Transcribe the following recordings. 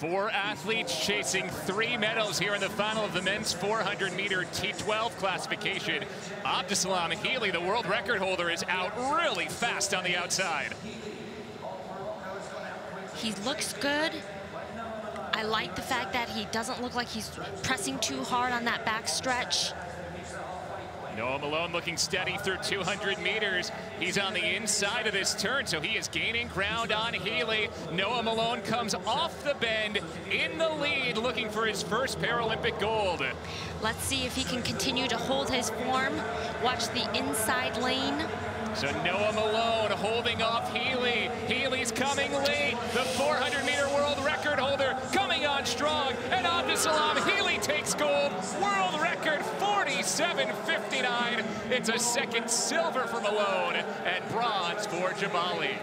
Four athletes chasing three medals here in the final of the men's 400 meter T12 classification. Abdeslam Hili, the world record holder, is out really fast on the outside. He looks good. I like the fact that he doesn't look like he's pressing too hard on that back stretch. Noah Malone looking steady through 200 meters. He's on the inside of this turn, so he is gaining ground on Hili. Noah Malone comes off the bend in the lead, looking for his first Paralympic gold. Let's see if he can continue to hold his form. Watch the inside lane. So Noah Malone holding off Hili. Hili's coming late. The 400 meter world record holder coming on strong. And Abdeslam Hili takes gold. World record 47.59. It's a second silver for Malone and bronze for Jebabli.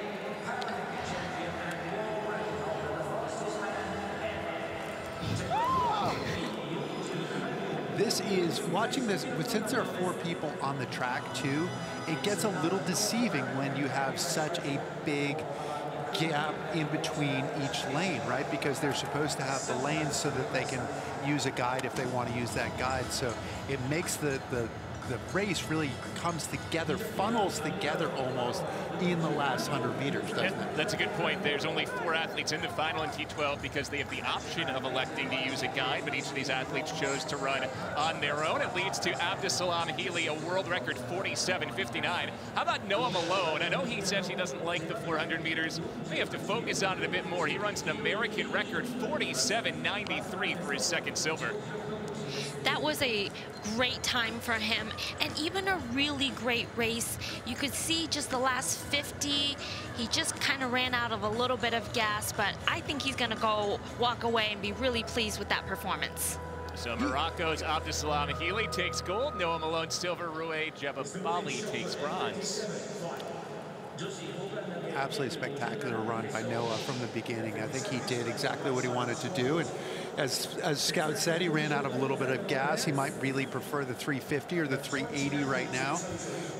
this is watching this since there are four people on the track too it gets a little deceiving when you have such a big gap in between each lane right? Because they're supposed to have the lanes so that they can use a guide if they want to use that guide. So it makes the the the race really comes together, funnels together almost in the last 100 meters, doesn't it? That's a good point. There's only four athletes in the final in T12 because they have the option of electing to use a guide, but each of these athletes chose to run on their own. It leads to Abdeslam Hili, a world record 47.59. How about Noah Malone? I know he says he doesn't like the 400 meters. We have to focus on it a bit more. He runs an American record 47.93 for his second silver that was a great time for him and even a really great race. You could see just the last 50, he just kind of ran out of a little bit of gas, but I think he's gonna go walk away and be really pleased with that performance. So Morocco's Abdeslam Hili takes gold, Noah Malone silver, Rouay Jebabli takes bronze. Absolutely spectacular run by Noah from the beginning. I think he did exactly what he wanted to do. And as, as Scout said, he ran out of a little bit of gas. He might really prefer the 350 or the 380 right now.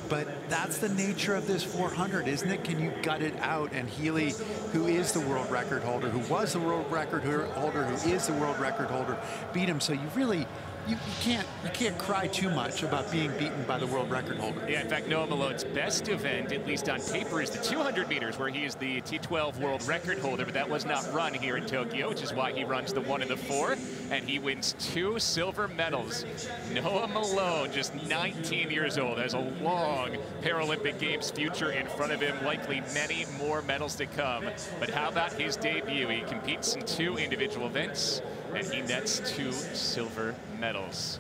But that's the nature of this 400, isn't it? Can you gut it out? And Hili, who is the world record holder, who was the world record holder, who is the world record holder, beat him. So you really, you, you, can't you can't cry too much about being beaten by the world record holder. Yeah, in fact, Noah Malone's best event, at least on paper, is the 200 meters, where he is the T12 world record holder, but that was not run here in Tokyo, which is why he runs the one and the four, and he wins two silver medals. Noah Malone, just 19 years old, has a long Paralympic Games future in front of him, likely many more medals to come. But how about his debut? He competes in two individual events, and he nets two silver medals.